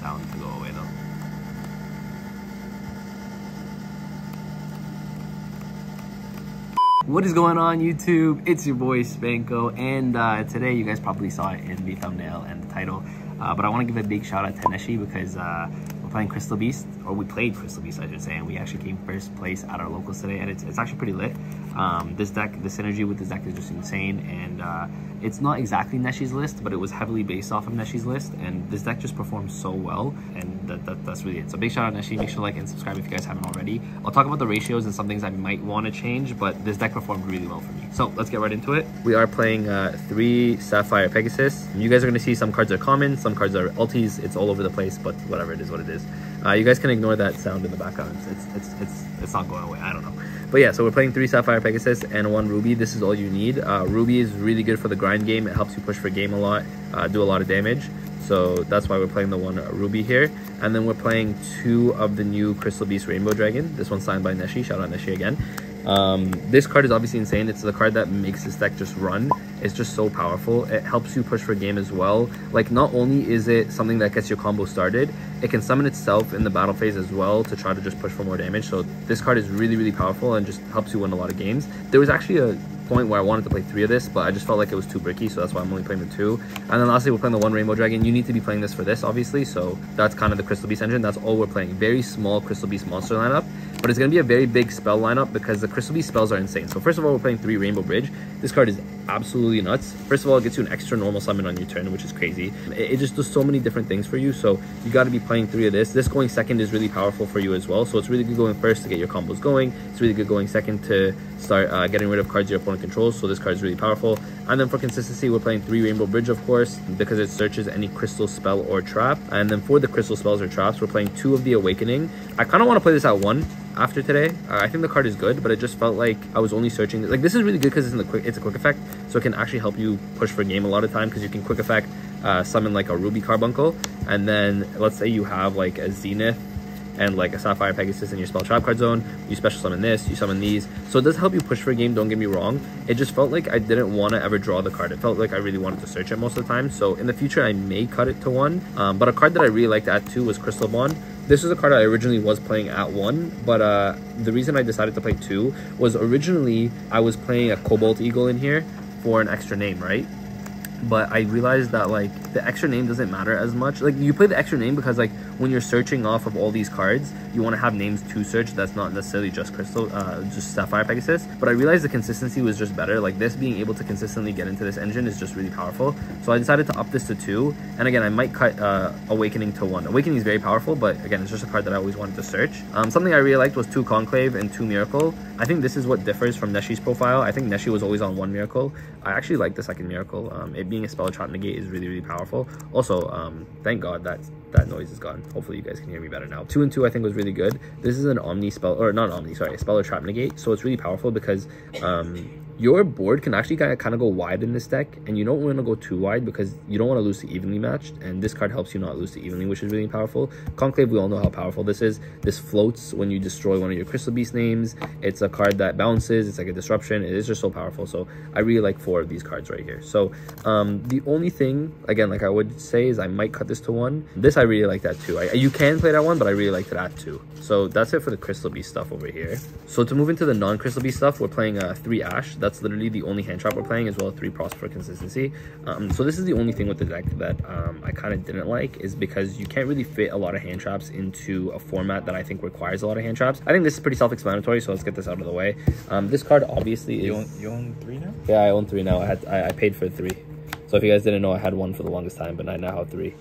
sound to go away though. What is going on YouTube? It's your boy Spanko and uh, today you guys probably saw it in the thumbnail and the title uh, but I want to give a big shout out to Neshi because uh, we're playing Crystal Beast or we played Crystal Beast I should say and we actually came first place at our locals today and it's, it's actually pretty lit. Um, this deck, the synergy with this deck is just insane and uh, it's not exactly Neshi's list, but it was heavily based off of Neshi's list, and this deck just performs so well, and that, that, that's really it. So big shout out Neshi, make sure to like and subscribe if you guys haven't already. I'll talk about the ratios and some things I might want to change, but this deck performed really well for me. So let's get right into it. We are playing uh, three Sapphire Pegasus. You guys are going to see some cards are common, some cards are ultis, it's all over the place, but whatever, it is what it is. Uh, you guys can ignore that sound in the background, it's, it's, it's, it's not going away, I don't know. But yeah, so we're playing three Sapphire Pegasus and one Ruby. This is all you need. Uh, Ruby is really good for the grind game. It helps you push for game a lot, uh, do a lot of damage. So that's why we're playing the one Ruby here. And then we're playing two of the new Crystal Beast Rainbow Dragon. This one's signed by Neshi. Shout out Neshi again. Um, this card is obviously insane. It's the card that makes this deck just run. It's just so powerful. It helps you push for game as well. Like not only is it something that gets your combo started, it can summon itself in the battle phase as well to try to just push for more damage. So this card is really, really powerful and just helps you win a lot of games. There was actually a point where I wanted to play three of this, but I just felt like it was too bricky, so that's why I'm only playing the two. And then lastly, we're playing the one Rainbow Dragon. You need to be playing this for this, obviously, so that's kind of the Crystal Beast engine. That's all we're playing. Very small Crystal Beast monster lineup but it's going to be a very big spell lineup because the Crystal Beast spells are insane. So first of all, we're playing three Rainbow Bridge. This card is absolutely nuts. First of all, it gets you an extra normal summon on your turn, which is crazy. It, it just does so many different things for you, so you got to be playing three of this. This going second is really powerful for you as well, so it's really good going first to get your combos going. It's really good going second to start uh, getting rid of cards your opponent controls, so this card is really powerful. And then for consistency, we're playing three Rainbow Bridge, of course, because it searches any crystal spell or trap. And then for the crystal spells or traps, we're playing two of the Awakening. I kind of want to play this at one after today. Uh, I think the card is good, but it just felt like I was only searching. Like this is really good because it's in the quick. It's a quick effect, so it can actually help you push for a game a lot of time because you can quick effect uh, summon like a Ruby Carbuncle, and then let's say you have like a Zenith and like a Sapphire Pegasus in your spell trap card zone. You special summon this, you summon these. So it does help you push for a game, don't get me wrong. It just felt like I didn't want to ever draw the card. It felt like I really wanted to search it most of the time. So in the future, I may cut it to one. Um, but a card that I really liked at two was Crystal Bond. This is a card I originally was playing at one, but uh, the reason I decided to play two was originally I was playing a Cobalt Eagle in here for an extra name, right? but I realized that like the extra name doesn't matter as much. Like you play the extra name because like when you're searching off of all these cards, you want to have names to search. That's not necessarily just Crystal, uh, just Sapphire Pegasus. But I realized the consistency was just better. Like this being able to consistently get into this engine is just really powerful. So I decided to up this to two. And again, I might cut uh, Awakening to one. Awakening is very powerful, but again, it's just a card that I always wanted to search. Um, something I really liked was two Conclave and two Miracle. I think this is what differs from Neshi's profile. I think Neshi was always on one Miracle. I actually like the second Miracle. Um, it being a spell trap negate is really, really powerful. Also, um, thank God that that noise is gone. Hopefully you guys can hear me better now. Two and two I think was really good. This is an Omni spell, or not Omni, sorry, a spell or trap negate. So it's really powerful because um, your board can actually kind of, go wide in this deck and you don't want to go too wide because you don't want to lose to evenly matched and this card helps you not lose to evenly which is really powerful. Conclave we all know how powerful this is. This floats when you destroy one of your crystal beast names. It's a card that bounces it's like a disruption it is just so powerful. So i really like four of these cards right here. So um, the only thing again like i would say is i might cut this to one. This i really like that too. I, you can play that one but i really like that too. So that's it for the crystal beast stuff over here. So to move into the non-crystal beast stuff we're playing uh, three ash. That's that's literally the only hand trap we're playing as well as three pros for consistency. Um, so this is the only thing with the deck that um, i kind of didn't like is because you can't really fit a lot of hand traps into a format that i think requires a lot of hand traps. I think this is pretty self-explanatory so let's get this out of the way. Um, this card obviously is you own, you own three now? Yeah i own three now. I had I, I paid for three. So if you guys didn't know i had one for the longest time but i now have three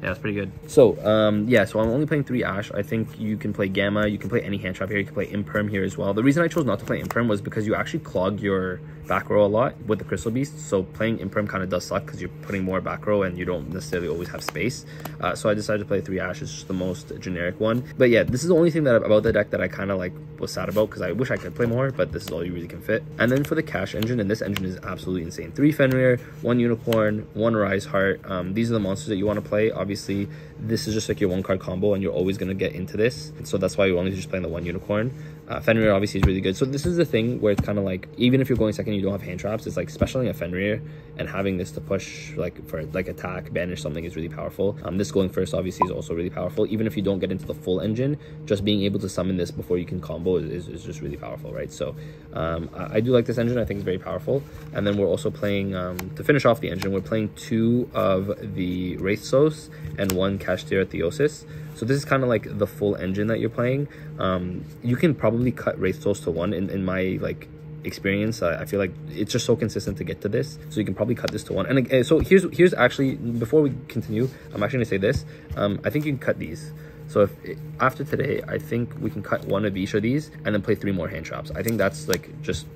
yeah, that's pretty good. So, um, yeah, so I'm only playing three Ash. I think you can play Gamma, you can play any hand trap here, you can play Imperm here as well. The reason I chose not to play Imperm was because you actually clog your back row a lot with the Crystal Beast. So playing Imperm kind of does suck because you're putting more back row and you don't necessarily always have space. Uh, so I decided to play three Ash. It's just the most generic one. But yeah, this is the only thing that about the deck that I kind of like was sad about because I wish I could play more, but this is all you really can fit. And then for the Kash engine, and this engine is absolutely insane. Three Fenrir, one Unicorn, one Riseheart. Um, these are the monsters that you want to play. Obviously, obviously this is just like your one card combo and you're always going to get into this. So that's why you're only just playing the one unicorn. Uh, Fenrir obviously is really good. So this is the thing where it's kind of like, even if you're going second, you don't have hand traps, it's like specialing a Fenrir and having this to push like for like attack, banish something is really powerful. Um, this going first obviously is also really powerful. Even if you don't get into the full engine, just being able to summon this before you can combo is, is, is just really powerful, right? So um, I, I, do like this engine. I think it's very powerful. And then we're also playing, um, to finish off the engine, we're playing two of the Wraitsoth and one Kashtira Theosis. So this is kind of like the full engine that you're playing. Um, you can probably cut Wraitsoth to one in, in my like experience. I, I, feel like it's just so consistent to get to this. So you can probably cut this to one. And uh, so here's here's actually, before we continue, I'm actually gonna say this. Um, I think you can cut these. So if after today, I think we can cut one of each of these and then play three more hand traps. I think that's like just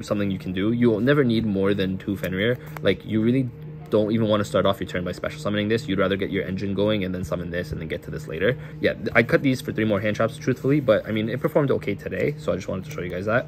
something you can do. You'll never need more than two Fenrir. Like you really don't even want to start off your turn by special summoning this. You'd rather get your engine going and then summon this and then get to this later. Yeah, I cut these for three more hand traps, truthfully, but I mean, it performed okay today, so I just wanted to show you guys that.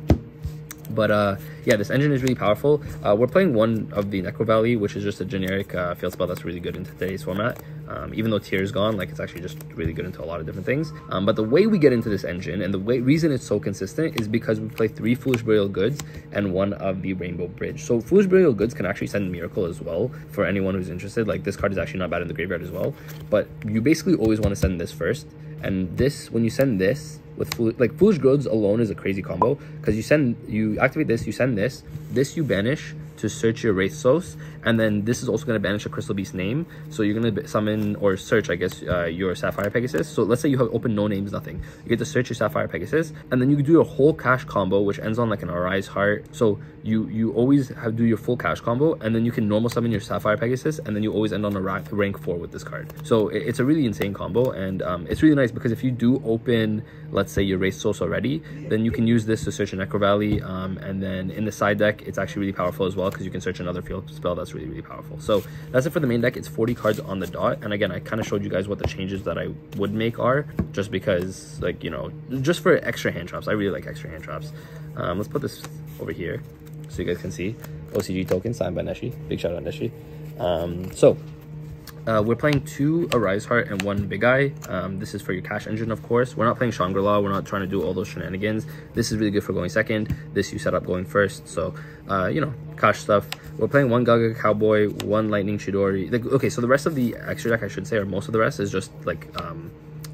But uh, yeah, this engine is really powerful. Uh, we're playing one of the Necro Valley, which is just a generic uh, field spell that's really good in today's format. Um, even though Tear is gone, like it's actually just really good into a lot of different things. Um, but the way we get into this engine and the way reason it's so consistent is because we play three Foolish Burial Goods and one of the Rainbow Bridge. So Foolish Burial Goods can actually send Miracle as well for anyone who's interested. Like this card is actually not bad in the graveyard as well. But you basically always want to send this first. And this, when you send this, with foolish, like foolish goods alone is a crazy combo. Because you send you activate this you send this. This you banish to search your Wraitsoth, and then this is also going to banish a Crystal Beast name. So you're going to summon or search, I guess, uh, your Sapphire Pegasus. So let's say you have open no names, nothing. You get to search your Sapphire Pegasus, and then you do a whole Kash combo, which ends on like an Arise Heart. So you you always have do your full Kash combo, and then you can normal summon your Sapphire Pegasus, and then you always end on a rank, rank 4 with this card. So it, it's a really insane combo, and um, it's really nice because if you do open, let's say you your Wraitsoth already, then you can use this to search a Necro Valley, um, and then in the side deck, it's actually really powerful as well because you can search another field spell that's really, really powerful. So that's it for the main deck. It's 40 cards on the dot. And again, I kind of showed you guys what the changes that I would make are just because like, you know, just for extra hand traps. I really like extra hand traps. Um, let's put this over here so you guys can see. OCG token signed by Neshi. Big shout out Neshi. Um, so uh, we're playing two Arise Heart and one Big Eye. Um, this is for your Kash engine, of course. We're not playing Shangri-La. We're not trying to do all those shenanigans. This is really good for going second. This you set up going first. So, uh, you know, Kash stuff. We're playing one Gaga Cowboy, one Lightning Chidori. Like, okay, so the rest of the extra deck, I should say, or most of the rest is just like um,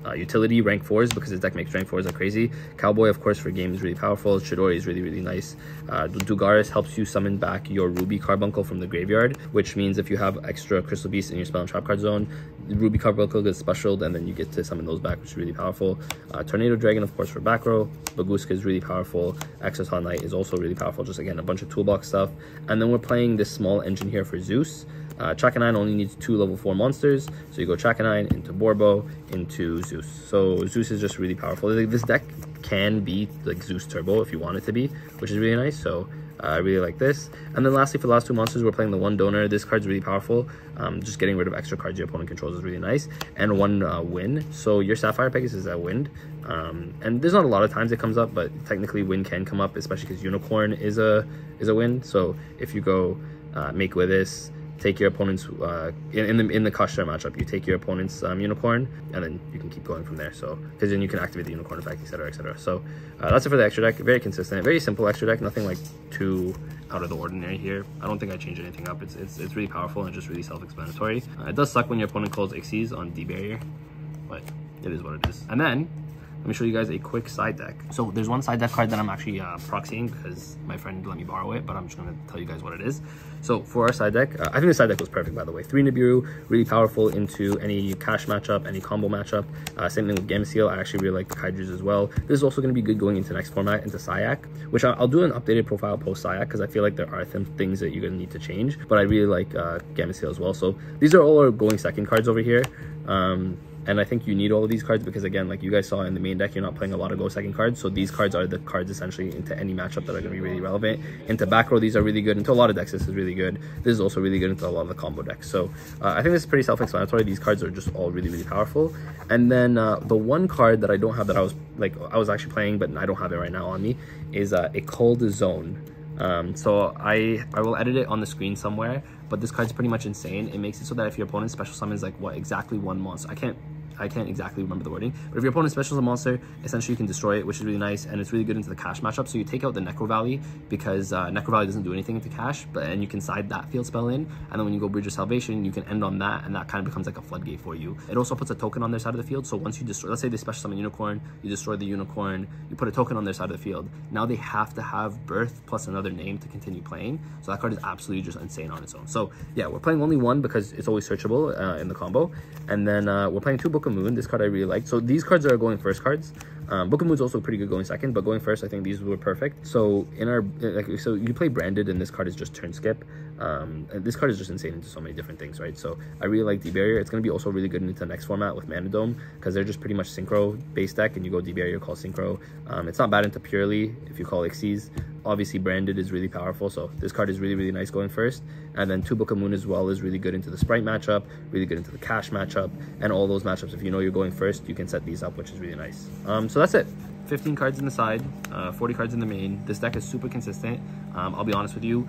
uh, utility rank fours because his deck makes rank fours are crazy. Cowboy, of course, for game is really powerful. Chidori is really, really nice. Uh, Dugares helps you summon back your Ruby Carbuncle from the graveyard, which means if you have extra Crystal Beast in your spell and trap card zone, Ruby Carbuncle gets specialed and then you get to summon those back, which is really powerful. Uh, Tornado Dragon, of course, for back row. Bagooska is really powerful. Exciton Knight is also really powerful. Just again, a bunch of toolbox stuff. And then we're playing this small engine here for Zeus. Uh, only needs two level 4 monsters, so you go Chakanine into Borbo into Zeus. So Zeus is just really powerful. This deck can be like Zeus Turbo if you want it to be, which is really nice. So uh, I really like this. And then lastly, for the last two monsters, we're playing the one donor. This card's really powerful. Um, just getting rid of extra cards your opponent controls is really nice. And one uh, wind. So your Sapphire Pegasus is a wind. Um, and there's not a lot of times it comes up, but technically wind can come up, especially because Unicorn is a is a wind. So if you go uh, make with this, take your opponent's uh, in, in, the in the Kashtira matchup. You take your opponent's um, unicorn, and then you can keep going from there. So because then you can activate the unicorn effect, etc., etc. So uh, that's it for the extra deck. Very consistent, very simple extra deck. Nothing like too out of the ordinary here. I don't think I changed anything up. It's it's, it's really powerful and just really self-explanatory. Uh, it does suck when your opponent calls Xyz on D barrier, but it is what it is. And then let me show you guys a quick side deck. So there's one side deck card that I'm actually uh, proxying because my friend let me borrow it, but I'm just gonna tell you guys what it is. So for our side deck, uh, I think the side deck was perfect by the way. Three Nibiru, really powerful into any Kash matchup, any combo matchup. Uh, same thing with Gameciel, I actually really like the Kaijus as well. This is also gonna be good going into next format, into CYAC, which I'll, do an updated profile post CYAC because I feel like there are some things that you're gonna need to change, but I really like uh, Gameciel as well. So these are all our going second cards over here. Um, and I think you need all of these cards because again, like you guys saw in the main deck, you're not playing a lot of go second cards. So these cards are the cards essentially into any matchup that are going to be really relevant. Into back row, these are really good. Into a lot of decks, this is really good. This is also really good into a lot of the combo decks. So uh, I think this is pretty self-explanatory. These cards are just all really, really powerful. And then uh, the one card that I don't have that I was like, I was actually playing, but I don't have it right now on me is uh, a cold zone. Um, so I, I will edit it on the screen somewhere, but this card's pretty much insane. It makes it so that if your opponent special summons like what exactly one monster, I can't I can't exactly remember the wording, but if your opponent specials a monster, essentially you can destroy it, which is really nice, and it's really good into the Kash matchup. So you take out the Necro Valley because uh, Necro Valley doesn't do anything into Kash, but and you can side that field spell in, and then when you go Bridge of Salvation, you can end on that, and that kind of becomes like a floodgate for you. It also puts a token on their side of the field, so once you destroy, let's say they special summon Unicorn, you destroy the Unicorn, you put a token on their side of the field. Now they have to have Birth plus another name to continue playing, so that card is absolutely just insane on its own. So yeah, we're playing only one because it's always searchable uh, in the combo, and then uh, we're playing two Book Moon. This card I really like. So these cards are going first cards. Um, Moon's also pretty good going second, but going first, I think these were perfect. So in our, like, so you play Branded, and this card is just turn skip. Um, this card is just insane into so many different things, right? So I really like D-Barrier. It's going to be also really good into the next format with Mannadium, because they're just pretty much Synchro base deck, and you go D-Barrier, call Synchro. Um, it's not bad into Purrely if you call Xyz. Obviously, Branded is really powerful, so this card is really, really nice going first. And then two Book of Moon as well is really good into the Sprite matchup, really good into the Kash matchup, and all those matchups. If you know you're going first, you can set these up, which is really nice. Um, so that's it. 15 cards in the side, uh, 40 cards in the main. This deck is super consistent. Um, I'll be honest with you,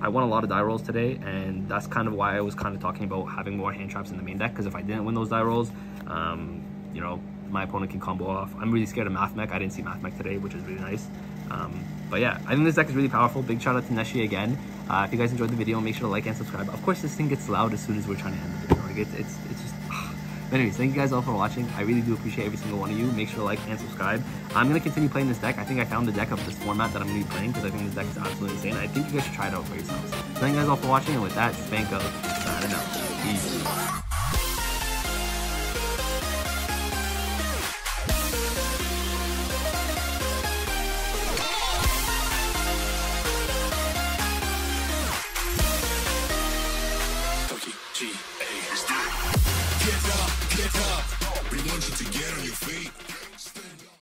I won a lot of die rolls today, and that's kind of why I was kind of talking about having more hand traps in the main deck, because if I didn't win those die rolls, um, you know, my opponent can combo off. I'm really scared of Mathmech. I didn't see Mathmech today, which is really nice. Um, but yeah, I think this deck is really powerful. Big shout out to Neshi again. Uh, if you guys enjoyed the video, make sure to like and subscribe. Of course, this thing gets loud as soon as we're trying to end the video. Like, it's, it's, it's just... But anyways, thank you guys all for watching. I really do appreciate every single one of you. Make sure to like and subscribe. I'm going to continue playing this deck. I think I found the deck of this format that I'm going to be playing because I think this deck is absolutely insane. I think you guys should try it out for yourselves. So thank you guys all for watching. And with that, Spanko, signing out. Peace.